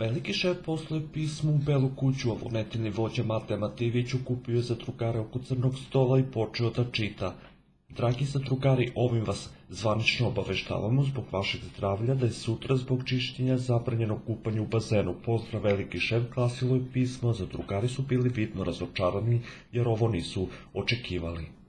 Veliki šef posle pismu u Belu kuću ovo netini vođa Mate Mativiću kupio je za drugare oko crnog stola i počeo da čita. Dragi sa ovim vas zvanično obaveštavamo zbog vašeg zdravlja da je sutra zbog čišćenja zabranjeno kupanje u bazenu. Pozdrav veliki šef glasilo je pismo, zadrugari su bili vidno razočarani jer ovo nisu očekivali.